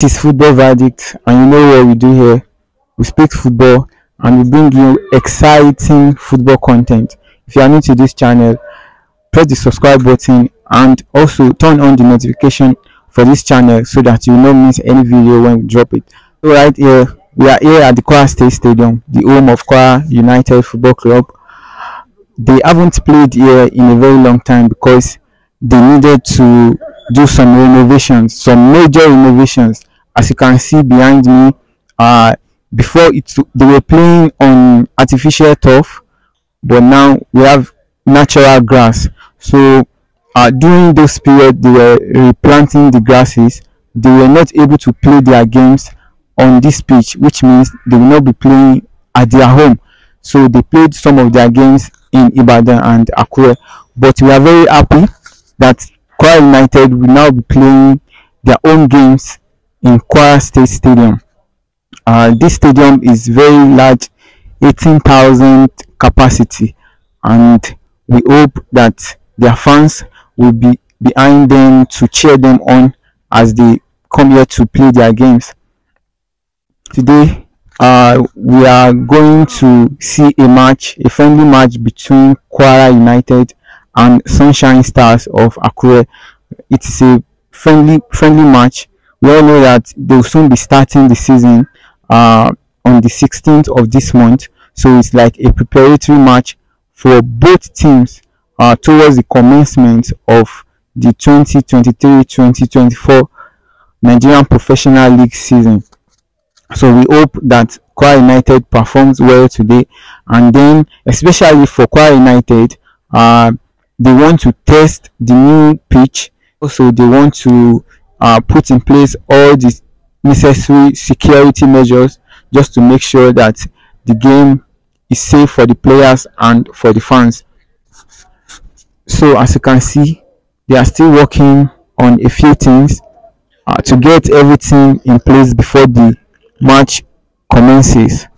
This is Football Verdict, and you know what we do here. We speak football and we bring you exciting football content. If you are new to this channel, press the subscribe button and also turn on the notification for this channel so that you not miss any video when we drop it. So right here, we are here at the Kwara State Stadium, the home of Kwara United Football Club. They haven't played here in a very long time because they needed to do some renovations, some major renovations. As you can see behind me, uh, before it they were playing on artificial turf, but now we have natural grass. So uh, during those period, they were replanting the grasses. They were not able to play their games on this pitch, which means they will not be playing at their home. So they played some of their games in Ibadan and Akure. But we are very happy that Kwara United will now be playing their own games in Kwara State Stadium. Uh, this stadium is very large, 18,000 capacity, and we hope that their fans will be behind them to cheer them on as they come here to play their games. Today, uh, we are going to see a match, a friendly match between Kwara United and Sunshine Stars of Akure. It is a friendly friendly match. We all know that they will soon be starting the season uh, on the 16th of this month, so it's like a preparatory match for both teams uh, towards the commencement of the 2023-2024 Nigerian Professional League season. So we hope that Kwara United performs well today, and then especially for Kwara United, uh, they want to test the new pitch. Also, they want to uh, put in place all the necessary security measures just to make sure that the game is safe for the players and for the fans. So, as you can see, they are still working on a few things uh, to get everything in place before the match commences.